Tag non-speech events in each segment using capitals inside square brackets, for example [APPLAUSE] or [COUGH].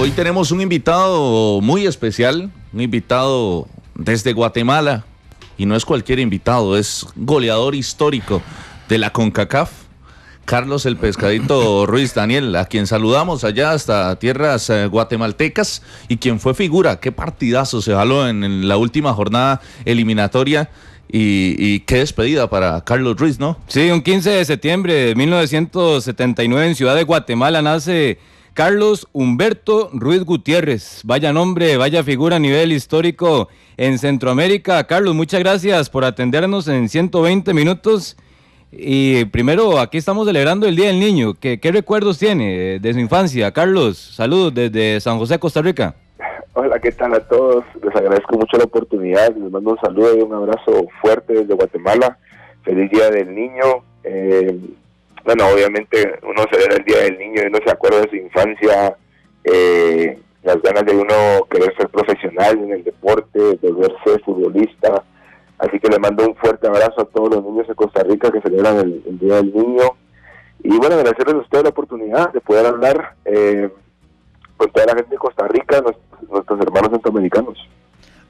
hoy tenemos un invitado muy especial, un invitado desde Guatemala, y no es cualquier invitado, es goleador histórico de la CONCACAF, Carlos el Pescadito [COUGHS] Ruiz Daniel, a quien saludamos allá hasta tierras eh, guatemaltecas y quien fue figura, qué partidazo se jaló en, la última jornada eliminatoria. Y, y, qué despedida para Carlos Ruiz, ¿no? Sí, un 15 de septiembre de 1979 en Ciudad de Guatemala nace Carlos Humberto Ruiz Gutiérrez. Vaya nombre, vaya figura a nivel histórico en Centroamérica. Carlos, muchas gracias por atendernos en 120 minutos y primero, aquí estamos celebrando el Día del Niño. ¿Qué, recuerdos tiene de su infancia? Carlos, saludos desde San José, Costa Rica. Hola, ¿qué tal a todos? Les agradezco mucho la oportunidad. Les mando un saludo y un abrazo fuerte desde Guatemala. Feliz Día del Niño. Eh, bueno, obviamente uno celebra el Día del Niño y uno se acuerda de su infancia, eh, las ganas de uno querer ser profesional en el deporte, de verse futbolista Así que le mando un fuerte abrazo a todos los niños de Costa Rica que celebran el, Día del Niño. Y bueno, agradecerles a ustedes la oportunidad de poder hablar eh, con toda la gente de Costa Rica, nuestros, hermanos centroamericanos.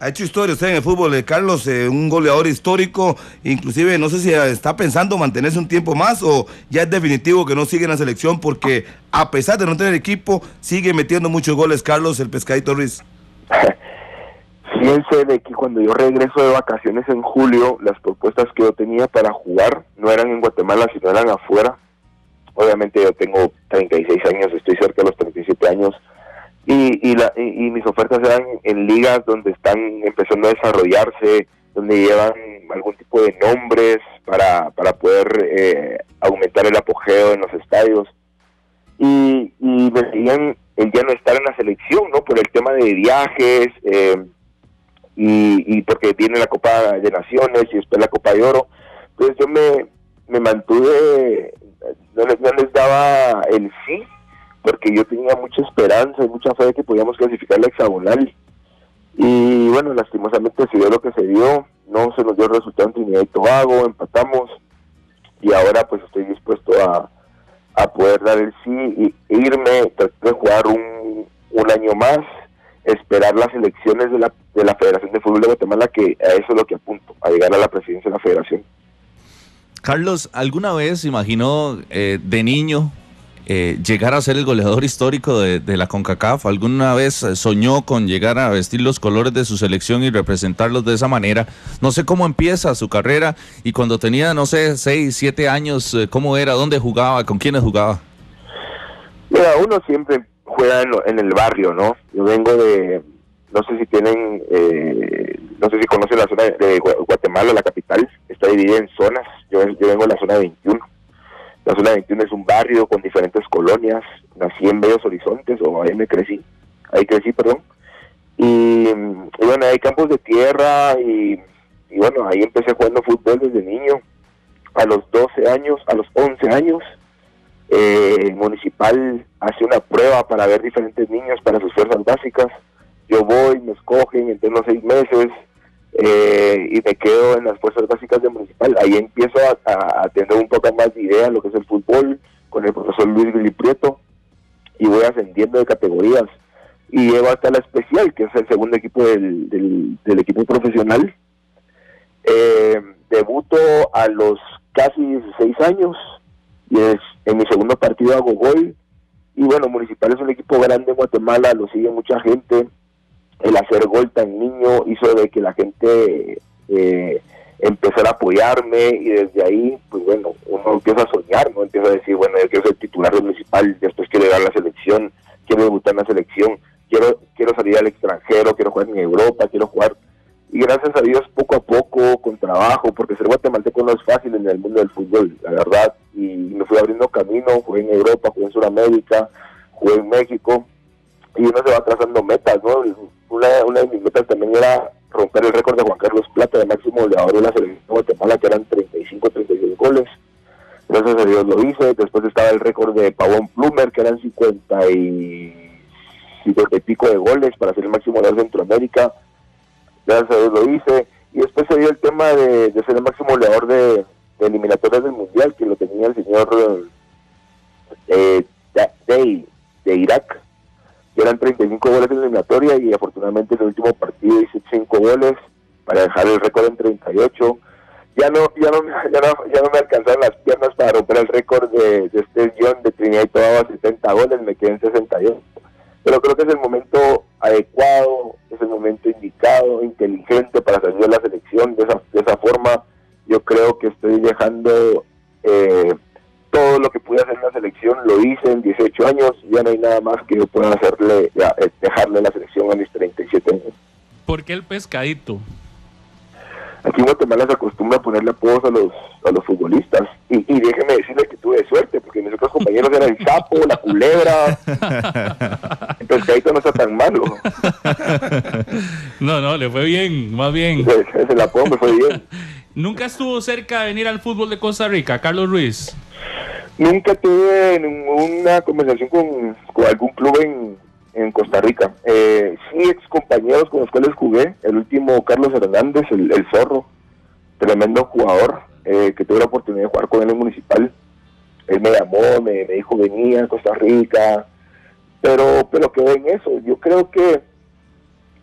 Ha hecho historia usted en el fútbol, de Carlos, eh, un goleador histórico, inclusive no sé si está pensando mantenerse un tiempo más o ya es definitivo que no sigue en la selección porque a pesar de no tener equipo, sigue metiendo muchos goles Carlos, el pescadito Ruiz. [LAUGHS] Fíjense de que cuando yo regreso de vacaciones en julio, las propuestas que yo tenía para jugar no eran en Guatemala, sino eran afuera. Obviamente yo tengo 36 años, estoy cerca de los 37 años, y, y, la, y, mis ofertas eran en ligas donde están empezando a desarrollarse, donde llevan algún tipo de nombres para, para poder eh, aumentar el apogeo en los estadios. Y, y me decían el ya no estar en la selección, ¿no? Por el tema de viajes, eh, y, porque tiene la Copa de Naciones y después la Copa de Oro. Entonces yo me, me mantuve, no les, no les daba el sí, porque yo tenía mucha esperanza y mucha fe de que podíamos clasificar la hexagonal. Y bueno, lastimosamente se dio lo que se dio, no se nos dio el resultado en Trinidad y Tobago, empatamos y ahora pues estoy dispuesto a, a poder dar el sí e irme, tratar de jugar un, un año más esperar las elecciones de la, de la Federación de Fútbol de Guatemala, que a eso es lo que apunto, a llegar a la presidencia de la federación. Carlos, ¿alguna vez imaginó eh, de niño eh, llegar a ser el goleador histórico de, la CONCACAF? ¿Alguna vez soñó con llegar a vestir los colores de su selección y representarlos de esa manera? No sé cómo empieza su carrera y cuando tenía, no sé, 6, 7 años, eh, ¿cómo era? ¿Dónde jugaba? ¿Con quiénes jugaba? Mira, uno siempre juega en, el barrio, ¿no? Yo vengo de, no sé si tienen, eh, no sé si conocen la zona de Guatemala, la capital, está dividida en zonas, yo, yo vengo de la zona 21. La zona 21 es un barrio con diferentes colonias, nací en Bellos Horizontes, o ahí me crecí, ahí crecí, perdón. Y, bueno, hay campos de tierra y, bueno, ahí empecé jugando fútbol desde niño. A los 12 años, a los 11 años, eh, el municipal hace una prueba para ver diferentes niños para sus fuerzas básicas. Yo voy, me escogen, entre los seis meses eh, y me quedo en las fuerzas básicas del municipal. Ahí empiezo a, tener un poco más de idea de lo que es el fútbol con el profesor Luis Billy Prieto y voy ascendiendo de categorías y llego hasta la especial, que es el segundo equipo del, del, equipo profesional. Eh, debuto a los casi 16 años y es, en mi segundo partido hago gol. Y bueno, Municipal es un equipo grande en Guatemala, lo sigue mucha gente. El hacer gol tan niño hizo de que la gente eh, empezara a apoyarme y desde ahí, pues bueno, uno empieza a soñar, ¿no? Empieza a decir, bueno, yo quiero ser titular Municipal, después quiero llegar a la selección, quiero debutar en la selección, quiero, quiero salir al extranjero, quiero jugar en Europa, quiero jugar y gracias a Dios poco a poco, con trabajo, porque ser guatemalteco no es fácil en el mundo del fútbol, la verdad, y me fui abriendo camino, jugué en Europa, jugué en Sudamérica, jugué en México, y uno se va trazando metas, ¿no? Una, una de mis metas también era romper el récord de Juan Carlos Plata de máximo goleador de la selección de Guatemala, que eran 35, 36 goles. Gracias a Dios lo hice. Después estaba el récord de Pavón Plumer, que eran 50 y, 50 y pico de goles para ser el máximo goleador de Centroamérica gracias a Dios lo hice. Y después se dio el tema de, ser el máximo goleador de, eliminatorias del Mundial, que lo tenía el señor eh, de, de, Irak. Que eran 35 goles en la eliminatoria y afortunadamente en el último partido hice 5 goles para dejar el récord en 38. Ya no, ya no, ya no, ya no me alcanzaron las piernas para romper el récord de, este guion de Trinidad y Tobago 70 goles, me quedé en 68. Pero creo que es el momento adecuado, es el momento indicado, inteligente para salir de la selección de esa, de esa forma. Yo creo que estoy dejando eh, todo lo que pude hacer en la selección, lo hice en 18 años, ya no hay nada más que yo pueda hacerle, ya, eh, dejarle la selección a mis 37 años. ¿Por qué el pescadito? Aquí en Guatemala se acostumbra a ponerle apodos a los, a los futbolistas. Y, y déjeme decirle que tuve suerte, porque mis otros compañeros eran el sapo, la culebra. El pescadito no está tan malo. No, no, le fue bien, más bien. Ese, ese el apodo me fue bien. [LAUGHS] ¿Nunca estuvo cerca de venir al fútbol de Costa Rica, Carlos Ruiz? Nunca tuve ninguna conversación con, algún club en, en Costa Rica. Eh, sí, ex compañeros con los cuales jugué. El último, Carlos Hernández, el, el zorro. Tremendo jugador eh, que tuve la oportunidad de jugar con él en Municipal. Él me llamó, me, me dijo venía a Costa Rica. Pero, pero quedó en eso. Yo creo que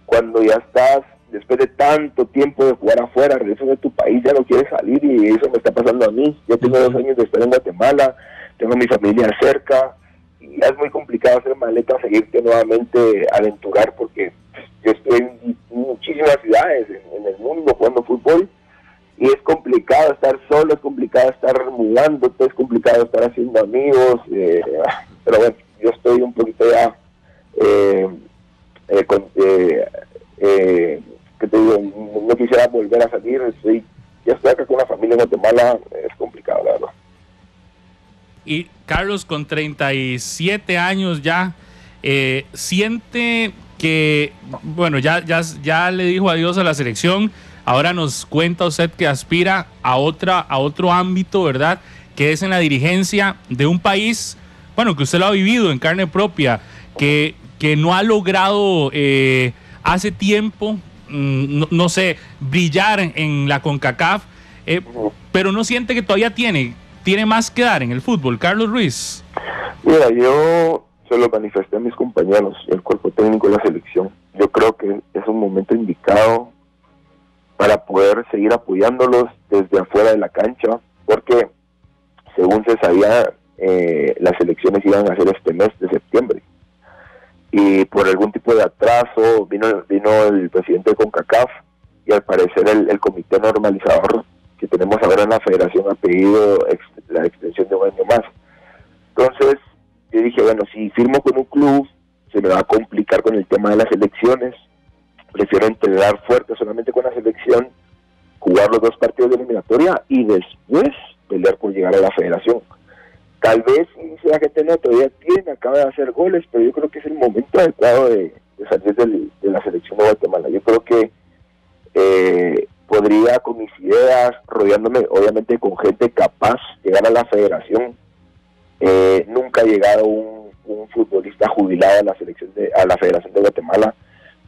cuando ya estás, después de tanto tiempo de jugar afuera, regresas de tu país, ya no quieres salir y eso me está pasando a mí. Yo tengo dos años de estar en Guatemala, tengo mi familia cerca y es muy complicado hacer maleta, seguirte nuevamente aventurar porque yo estoy en muchísimas ciudades en, en el mundo jugando fútbol y es complicado estar solo, es complicado estar mudándote, es complicado estar haciendo amigos, eh, pero bueno, yo estoy un poquito ya, eh, eh, con, eh, eh, que te digo, no, quisiera volver a salir, estoy, ya estoy acá con la familia en Guatemala, es complicado la verdad. Y Carlos, con 37 años ya, eh, siente que, bueno, ya, ya, ya le dijo adiós a la selección. Ahora nos cuenta usted que aspira a, otra, a otro ámbito, ¿verdad? Que es en la dirigencia de un país, bueno, que usted lo ha vivido en carne propia, que, que no ha logrado eh, hace tiempo, no, no sé, brillar en la CONCACAF, eh, pero no siente que todavía tiene, tiene más que dar en el fútbol. Carlos Ruiz. Mira, yo se lo manifesté a mis compañeros al cuerpo técnico de la selección. Yo creo que es un momento indicado para poder seguir apoyándolos desde afuera de la cancha, porque según se sabía, eh, las elecciones iban a ser este mes de septiembre. Y por algún tipo de atraso vino, vino el presidente de CONCACAF y al parecer el, comité normalizador que tenemos ahora en la federación ha pedido la extensión de un año más. Entonces, yo dije, bueno, si firmo con un club, se me va a complicar con el tema de las elecciones. Prefiero entrenar fuerte solamente con la selección, jugar los dos partidos de eliminatoria y después pelear por llegar a la federación. Tal vez, dice la gente, no, todavía tiene, acaba de hacer goles, pero yo creo que es el momento adecuado de, salir de la selección de Guatemala. Yo creo que eh, podría con mis ideas, rodeándome obviamente con gente capaz, llegar a la federación. Eh, nunca ha llegado un, un, futbolista jubilado a la selección de, a la Federación de Guatemala.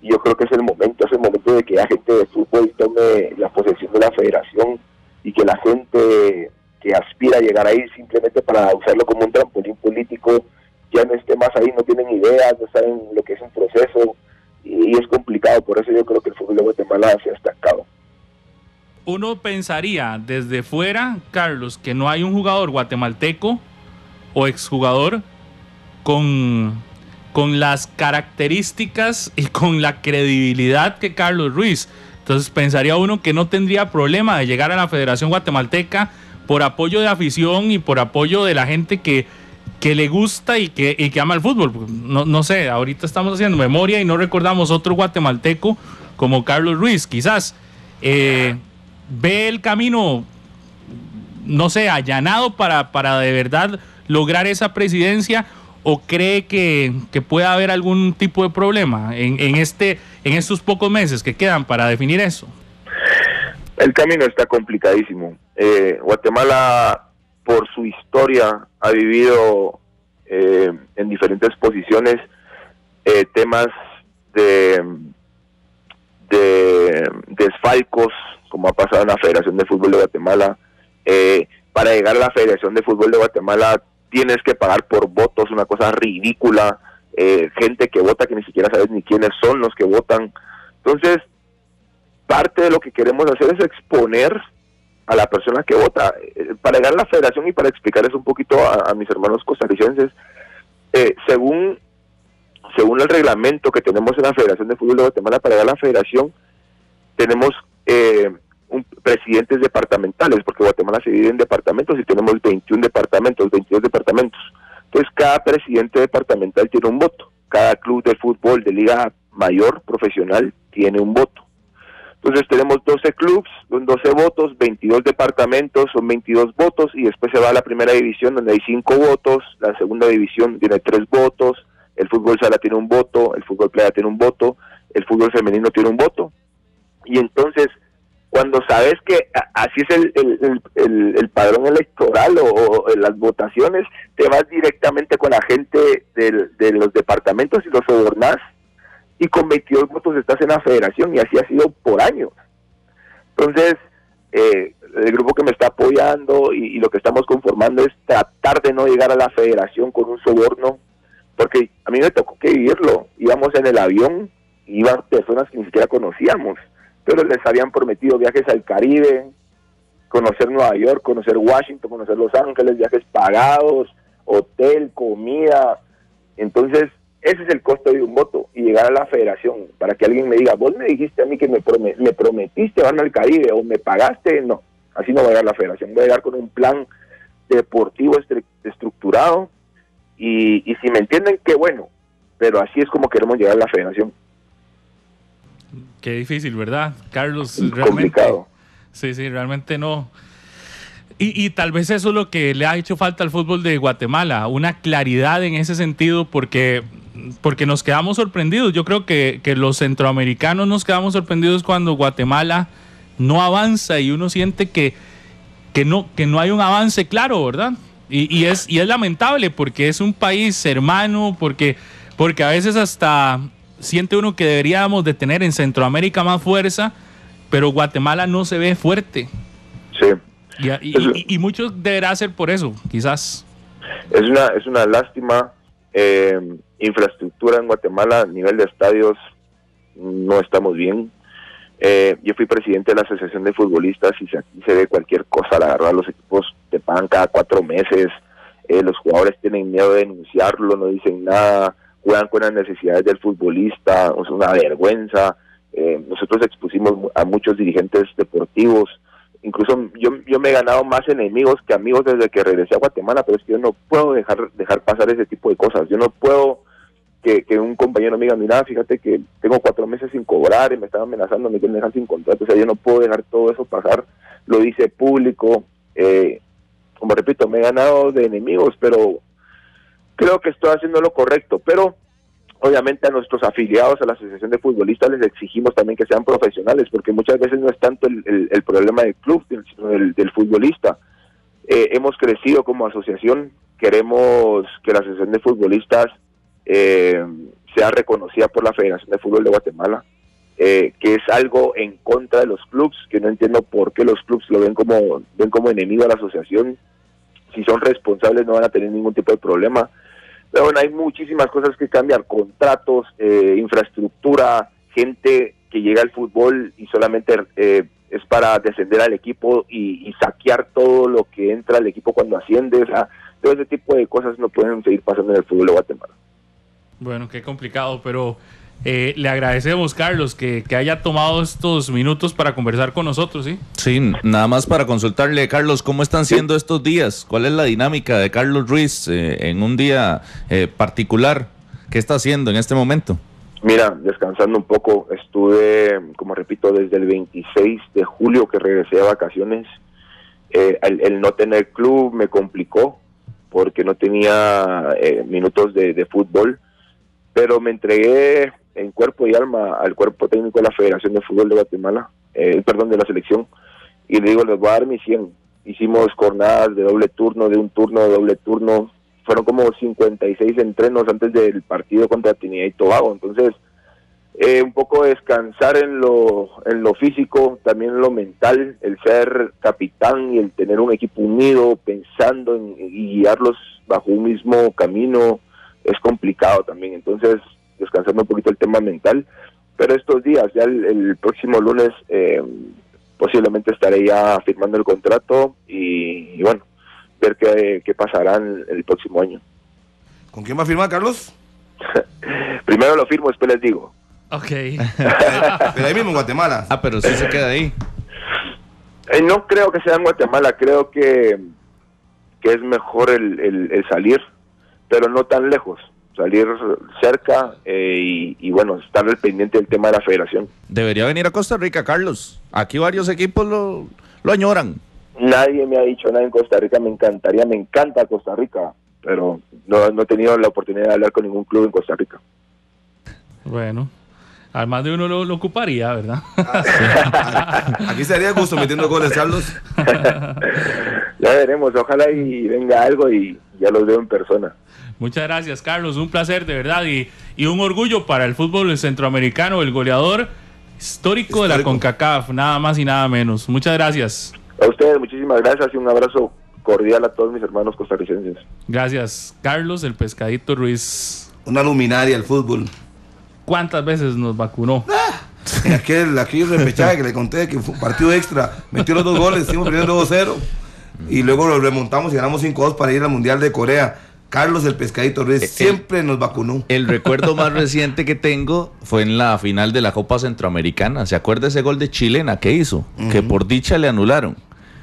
Y yo creo que es el momento, es el momento de que la gente de fútbol tome la posesión de la federación y que la gente que aspira a llegar ahí simplemente para usarlo como un trampolín político. Ya no esté más ahí, no tienen ideas, no saben lo que es un proceso y, es complicado, por eso yo creo que el fútbol de Guatemala se ha estancado. Uno pensaría desde fuera, Carlos, que no hay un jugador guatemalteco o exjugador con, con las características y con la credibilidad que Carlos Ruiz. Entonces pensaría uno que no tendría problema de llegar a la Federación Guatemalteca por apoyo de afición y por apoyo de la gente que, que le gusta y que, y que ama el fútbol. No, no sé, ahorita estamos haciendo memoria y no recordamos otro guatemalteco como Carlos Ruiz, quizás. Eh, ve el camino, no sé, allanado para, para de verdad lograr esa presidencia o cree que, que pueda haber algún tipo de problema en, en, este, en estos pocos meses que quedan para definir eso? El camino está complicadísimo. Eh, Guatemala, por su historia, ha vivido eh, en diferentes posiciones eh, temas de, de desfalcos como ha pasado en la Federación de Fútbol de Guatemala. Eh, para llegar a la Federación de Fútbol de Guatemala tienes que pagar por votos, una cosa ridícula. eh, gente que vota que ni siquiera sabes ni quiénes son los que votan. Entonces, parte de lo que queremos hacer es exponer a la persona que vota. Eh, para llegar a la federación y para explicarles un poquito a, mis hermanos costarricenses, eh, según, según el reglamento que tenemos en la Federación de Fútbol de Guatemala, para llegar a la federación tenemos eh, un, presidentes departamentales, porque Guatemala se divide en departamentos y tenemos 21 departamentos, 22 departamentos. Entonces cada presidente departamental tiene un voto. Cada club de fútbol de liga mayor profesional tiene un voto. Entonces tenemos 12 clubes, con 12 votos, 22 departamentos, son 22 votos y después se va a la primera división donde hay 5 votos, la segunda división tiene 3 votos, el fútbol sala tiene un voto, el fútbol playa tiene un voto, el fútbol femenino tiene un voto. Y entonces, cuando sabes que así es el, el, padrón electoral o, las votaciones, te vas directamente con la gente de los departamentos y los sobornás y con 22 votos estás en la federación y así ha sido por años. Entonces, eh, el grupo que me está apoyando y, lo que estamos conformando es tratar de no llegar a la federación con un soborno, porque a mí me tocó que vivirlo. Íbamos en el avión, iban personas que ni siquiera conocíamos, pero les habían prometido viajes al Caribe, conocer Nueva York, conocer Washington, conocer Los Ángeles, viajes pagados, hotel, comida. Entonces, ese es el costo de un voto y llegar a la federación para que alguien me diga, vos me dijiste a mí que me, me prometiste van al Caribe o me pagaste. No, así no va a llegar la federación. Voy a llegar con un plan deportivo estructurado y, y si me entienden, qué bueno. Pero así es como queremos llegar a la federación. Qué difícil, ¿verdad, Carlos? Realmente, complicado. Sí, sí, realmente no. Y, y, tal vez eso es lo que le ha hecho falta al fútbol de Guatemala, una claridad en ese sentido, porque porque nos quedamos sorprendidos. Yo creo que, los centroamericanos nos quedamos sorprendidos cuando Guatemala no avanza y uno siente que, que, no, que no hay un avance claro, ¿verdad? Y, es, y es lamentable porque es un país hermano, porque, porque a veces hasta siente uno que deberíamos de tener en Centroamérica más fuerza, pero Guatemala no se ve fuerte. Sí. Y, y, mucho deberá ser por eso, quizás. Es una, es una lástima. Eh, infraestructura en Guatemala, a nivel de estadios, no estamos bien. Eh, yo fui presidente de la Asociación de Futbolistas y se, se ve cualquier cosa, la verdad, los equipos te pagan cada cuatro meses, eh, los jugadores tienen miedo de denunciarlo, no dicen nada, juegan con las necesidades del futbolista, es una vergüenza. Eh, nosotros expusimos a muchos dirigentes deportivos, incluso yo, yo me he ganado más enemigos que amigos desde que regresé a Guatemala, pero es que yo no puedo dejar, dejar pasar ese tipo de cosas, yo no puedo que, un compañero me diga, mira, fíjate que tengo cuatro meses sin cobrar y me están amenazando, me quieren dejar sin contrato, o sea, yo no puedo dejar todo eso pasar, lo dice público, eh, como repito, me he ganado de enemigos, pero creo que estoy haciendo lo correcto, pero obviamente a nuestros afiliados a la Asociación de Futbolistas les exigimos también que sean profesionales, porque muchas veces no es tanto el, el, problema del club, sino del, del futbolista. Eh, hemos crecido como asociación, queremos que la Asociación de Futbolistas eh, sea reconocida por la Federación de Fútbol de Guatemala, eh, que es algo en contra de los clubes, que no entiendo por qué los clubes lo ven como, ven como enemigo a la asociación. Si son responsables no van a tener ningún tipo de problema. Pero bueno, hay muchísimas cosas que cambiar, contratos, eh, infraestructura, gente que llega al fútbol y solamente eh, es para descender al equipo y, saquear todo lo que entra al equipo cuando asciende. O sea, todo ese tipo de cosas no pueden seguir pasando en el fútbol de Guatemala. Bueno, qué complicado, pero eh, le agradecemos, Carlos, que, haya tomado estos minutos para conversar con nosotros, ¿sí? Sí, nada más para consultarle, Carlos, ¿cómo están siendo estos días? ¿Cuál es la dinámica de Carlos Ruiz eh, en un día eh, particular? ¿Qué está haciendo en este momento? Mira, descansando un poco, estuve, como repito, desde el 26 de julio que regresé de vacaciones. el, no tener club me complicó porque no tenía minutos de, de fútbol pero me entregué en cuerpo y alma al cuerpo técnico de la Federación de Fútbol de Guatemala, eh, perdón, de la selección, y le digo, les voy a dar mi 100. Hicimos jornadas de doble turno, de un turno, de doble turno, fueron como 56 entrenos antes del partido contra Trinidad y Tobago, entonces eh, un poco descansar en lo, en lo físico, también en lo mental, el ser capitán y el tener un equipo unido, pensando en, y guiarlos bajo un mismo camino, es complicado también. Entonces, descansando un poquito el tema mental. Pero estos días, ya el, próximo lunes, eh, posiblemente estaré ya firmando el contrato y, bueno, ver qué, qué pasará en el próximo año. ¿Con quién va a firmar, Carlos? [LAUGHS] Primero lo firmo, después les digo. Ok. [LAUGHS] pero ahí mismo en Guatemala. Ah, pero sí se queda ahí. Eh, no creo que sea en Guatemala, creo que, que es mejor el, el, salir, pero no tan lejos. Salir cerca eh, y, bueno, estar al pendiente del tema de la federación. Debería venir a Costa Rica, Carlos. Aquí varios equipos lo, lo añoran. Nadie me ha dicho nada en Costa Rica, me encantaría, me encanta Costa Rica, pero no, no he tenido la oportunidad de hablar con ningún club en Costa Rica. Bueno, Además de uno lo, ocuparía, ¿verdad? [LAUGHS] Aquí sería gusto metiendo goles, Carlos. [LAUGHS] ya veremos, ojalá y venga algo y ya los veo en persona. Muchas gracias, Carlos. Un placer, de verdad. Y, y un orgullo para el fútbol centroamericano, el goleador histórico, de la CONCACAF, nada más y nada menos. Muchas gracias. A ustedes, muchísimas gracias y un abrazo cordial a todos mis hermanos costarricenses. Gracias, Carlos, el pescadito Ruiz. Una luminaria del fútbol. ¿Cuántas veces nos vacunó? Ah, en aquel, aquel repechaje que le conté, que fue un partido extra, metió los dos goles, hicimos perdiendo 2-0 y luego lo remontamos y ganamos 5-2 para ir al Mundial de Corea. Carlos el Pescadito Ruiz siempre nos vacunó. El recuerdo más [LAUGHS] reciente que tengo fue en la final de la Copa Centroamericana. ¿Se acuerda ese gol de Chilena que hizo? Que por dicha le anularon.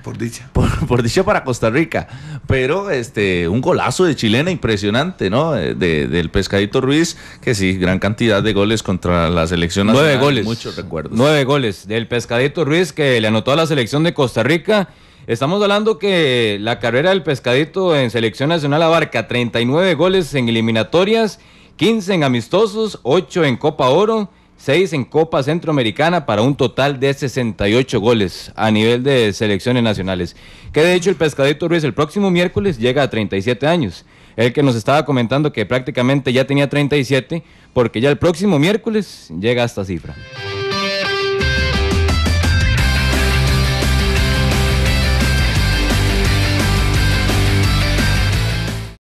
Por dicha. Por, dicha para Costa Rica. Pero este, un golazo de chilena impresionante, ¿no? Eh, de, del Pescadito Ruiz, que sí, gran cantidad de goles contra la selección nacional. Nueve goles. Muchos recuerdos. Nueve goles del Pescadito Ruiz que le anotó a la selección de Costa Rica. Estamos hablando que la carrera del Pescadito en selección nacional abarca 39 goles en eliminatorias, 15 en amistosos, 8 en Copa Oro 6 en Copa Centroamericana para un total de 68 goles a nivel de selecciones nacionales. Que de hecho el Pescadito Ruiz el próximo miércoles llega a 37 años. El que nos estaba comentando que prácticamente ya tenía 37 porque ya el próximo miércoles llega a esta cifra.